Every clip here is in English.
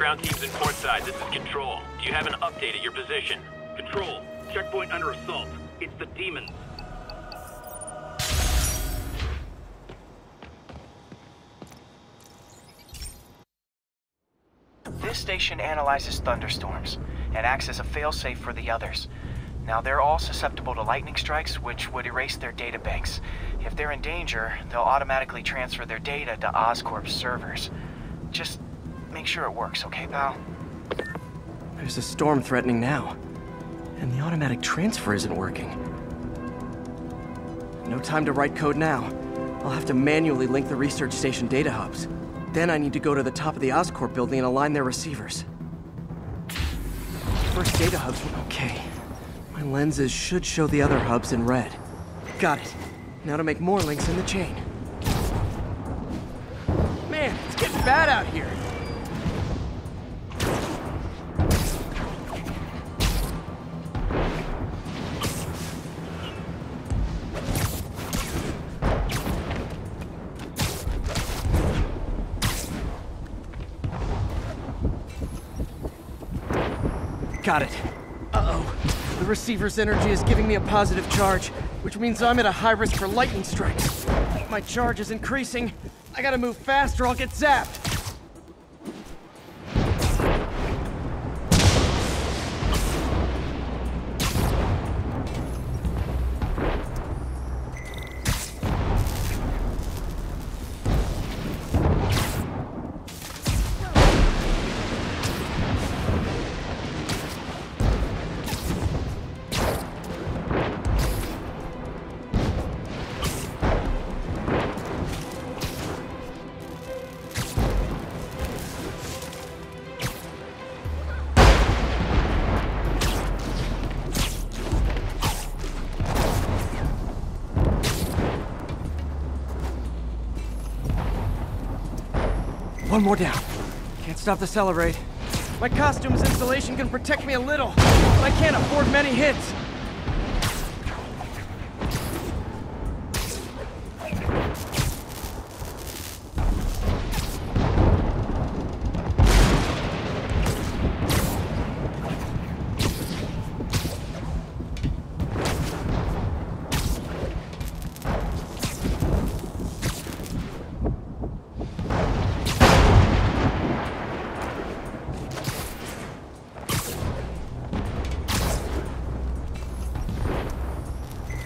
Ground teams in Portside, this is Control. Do you have an update at your position? Control, checkpoint under assault. It's the demons. This station analyzes thunderstorms and acts as a failsafe for the others. Now, they're all susceptible to lightning strikes, which would erase their databanks. If they're in danger, they'll automatically transfer their data to Oscorp's servers. Just make sure it works, okay, pal? There's a storm threatening now. And the automatic transfer isn't working. No time to write code now. I'll have to manually link the research station data hubs. Then I need to go to the top of the Oscorp building and align their receivers. First data hubs okay. My lenses should show the other hubs in red. Got it. Now to make more links in the chain. Man, it's getting bad out here. Got it. Uh-oh. The receiver's energy is giving me a positive charge, which means I'm at a high risk for lightning strikes. My charge is increasing. I gotta move fast or I'll get zapped. One more down. Can't stop the celebrate. My costume's installation can protect me a little, but I can't afford many hits.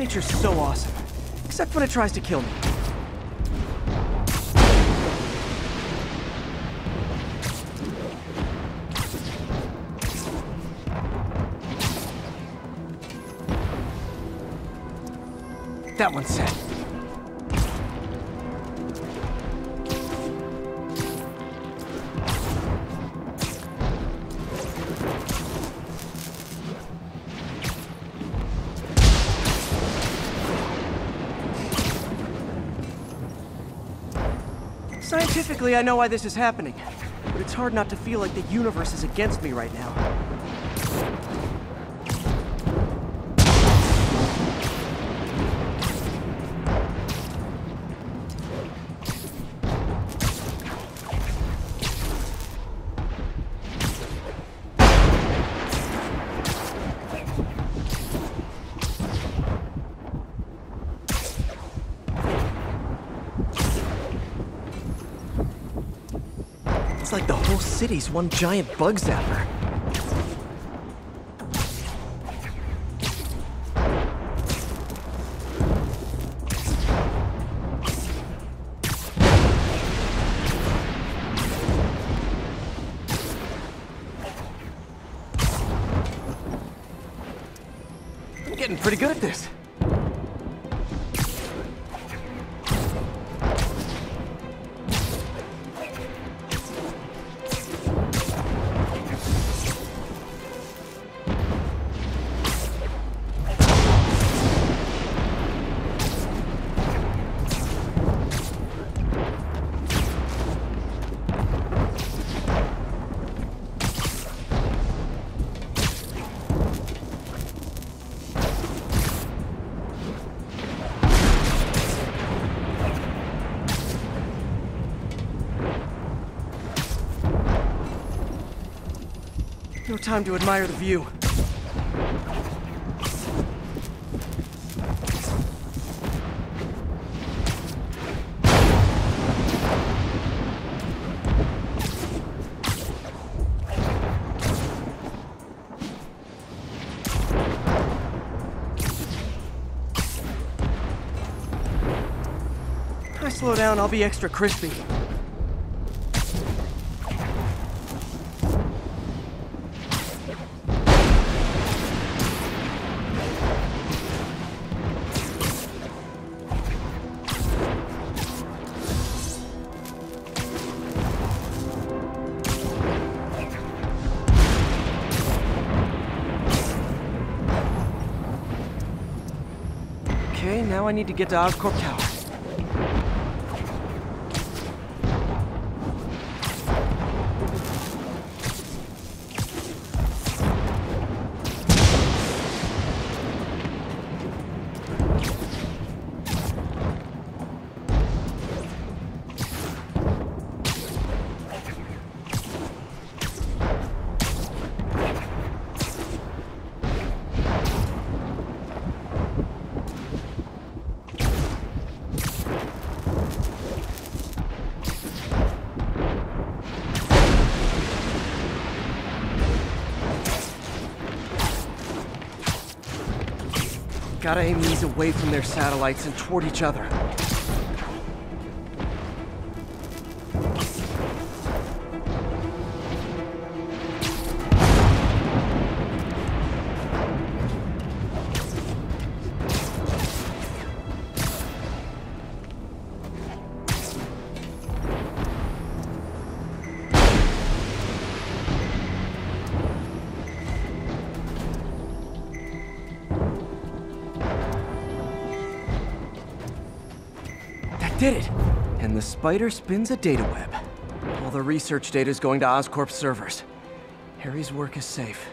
Nature's so awesome. Except when it tries to kill me. That one's set. Scientifically, I know why this is happening, but it's hard not to feel like the universe is against me right now. City's one giant bug zapper. I'm getting pretty good at this. No time to admire the view. I slow down, I'll be extra crispy. Now I need to get to Oscorp Tower. Gotta aim these away from their satellites and toward each other. Did it! And the spider spins a data web. All the research data is going to Oscorp servers. Harry's work is safe.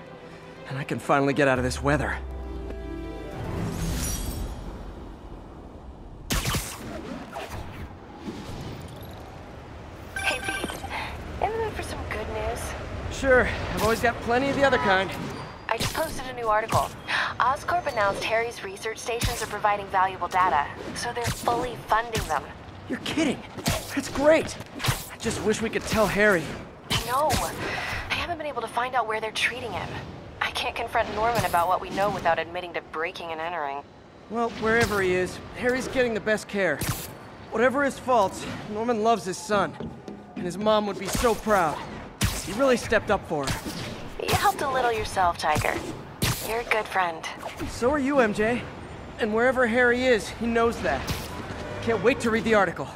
And I can finally get out of this weather. Hey, Pete. In the mood for some good news? Sure, I've always got plenty of the other kind. I just posted a new article. Oscorp announced Harry's research stations are providing valuable data, so they're fully funding them. You're kidding! That's great! I just wish we could tell Harry. No, I haven't been able to find out where they're treating him. I can't confront Norman about what we know without admitting to breaking and entering. Well, wherever he is, Harry's getting the best care. Whatever his faults, Norman loves his son. And his mom would be so proud. He really stepped up for her. You helped a little yourself, Tiger. You're a good friend. So are you, MJ. And wherever Harry is, he knows that. Can't wait to read the article.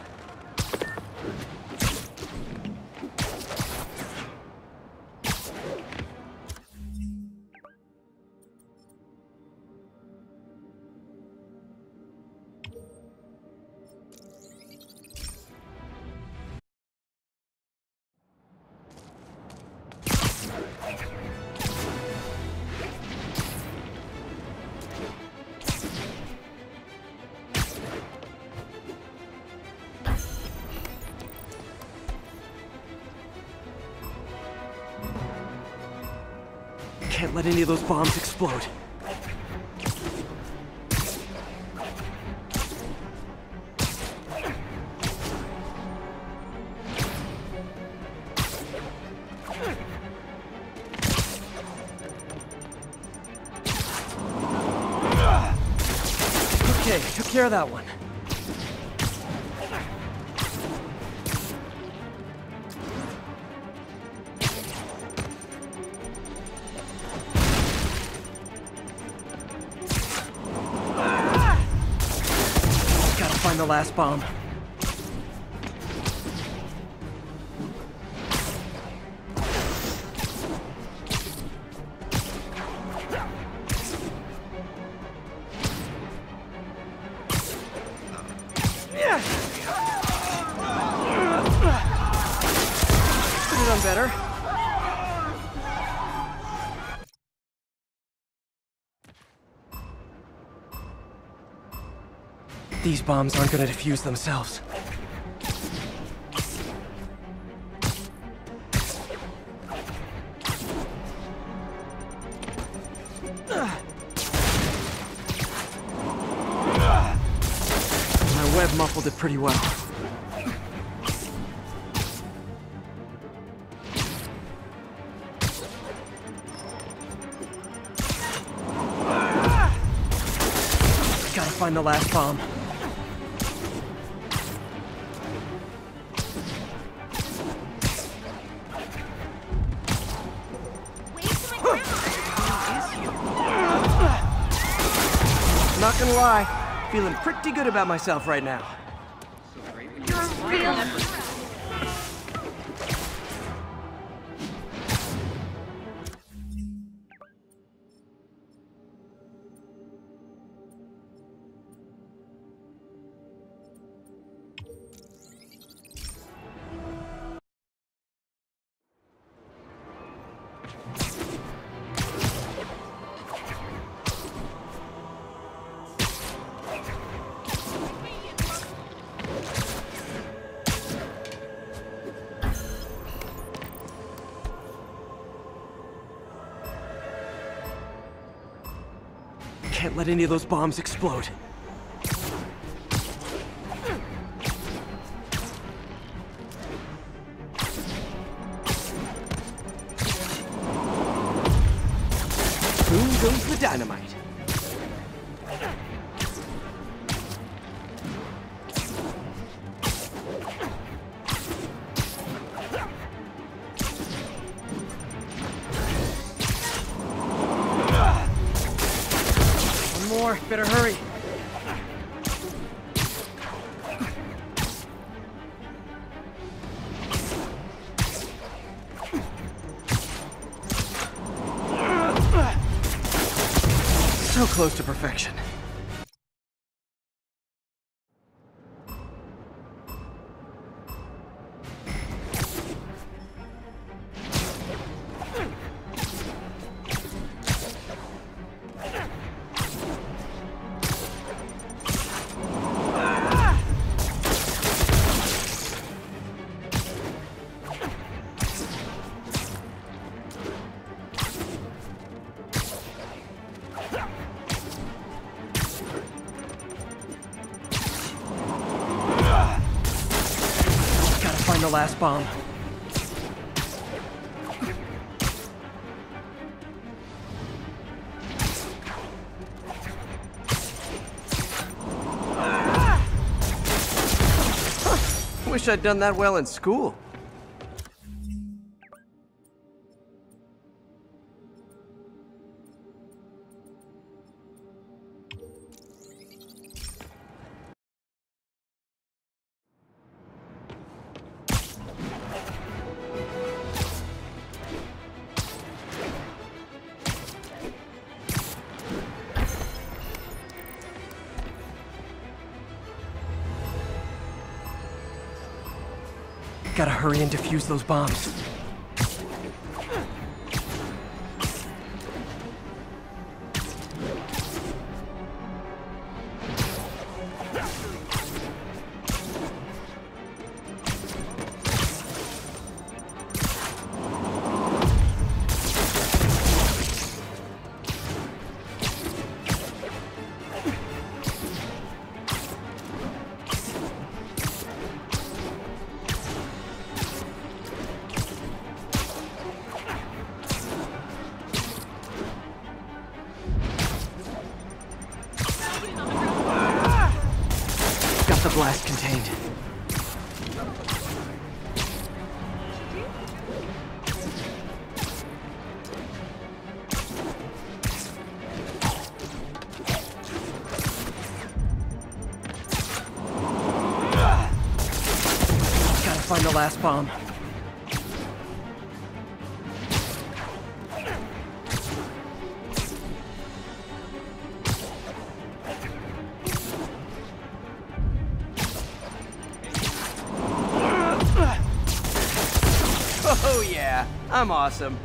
Can't let any of those bombs explode. Okay, took care of that one. The last bomb. Better. These bombs aren't gonna defuse themselves. My web muffled it pretty well. Gotta find the last bomb. Lie, feeling pretty good about myself right now. Can't let any of those bombs explode. Boom goes the dynamite. Better hurry. Last bomb. Wish I'd done that well in school. Gotta hurry and defuse those bombs. Find the last bomb. Oh yeah, I'm awesome.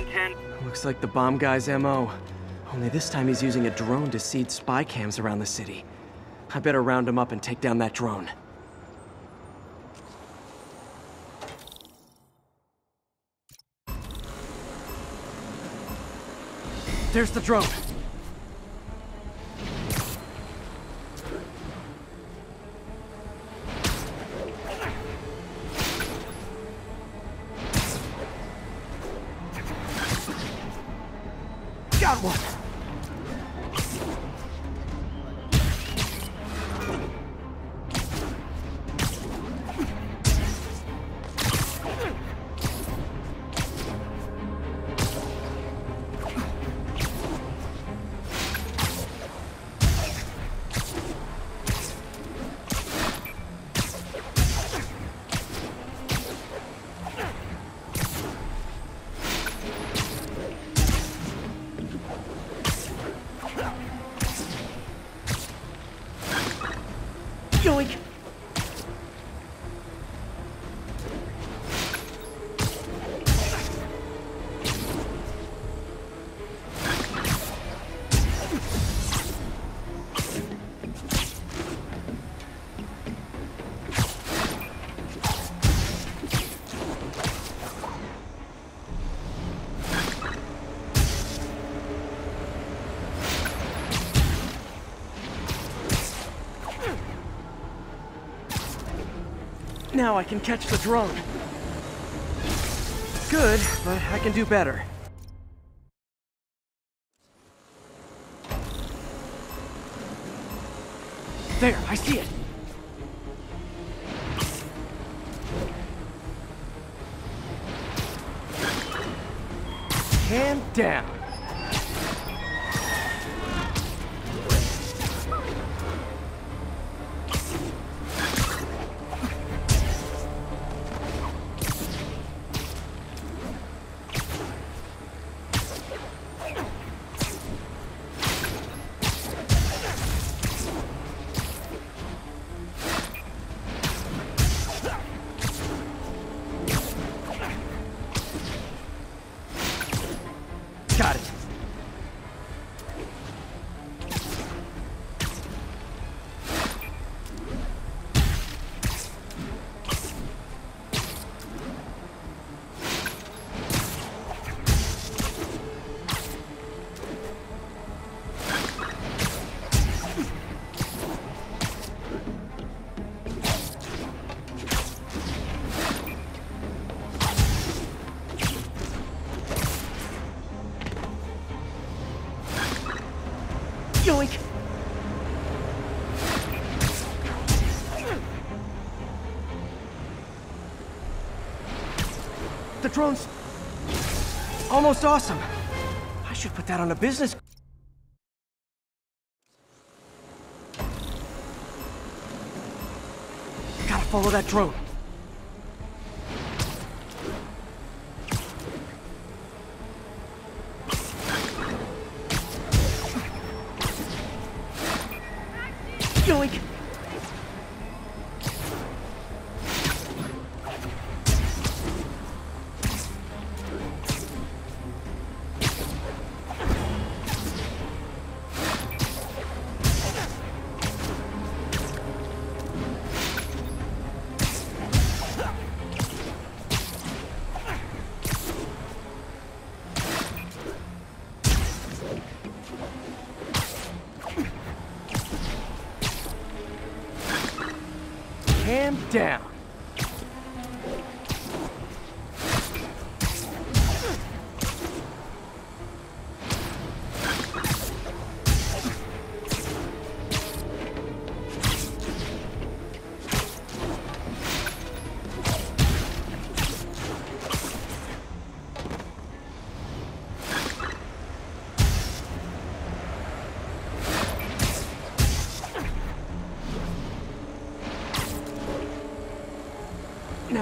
And... Looks like the bomb guy's MO. Only this time he's using a drone to seed spy cams around the city. I better round him up and take down that drone. There's the drone. Now I can catch the drone. Good, but I can do better. There, I see it. Hand down. Drone's almost awesome. I should put that on a business. Gotta follow that drone. Yoink!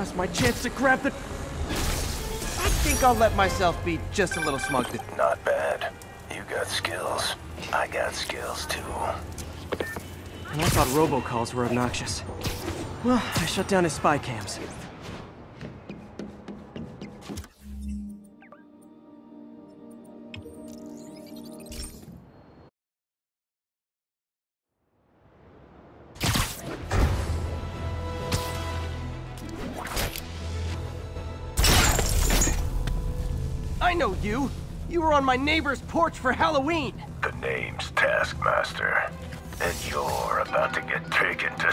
Now's my chance to grab the... I think I'll let myself be just a little smug. Not bad. You got skills. I got skills too. And I thought robocalls were obnoxious. Well, I shut down his spy cams. My neighbor's porch for Halloween. The name's Taskmaster. And you're about to get taken to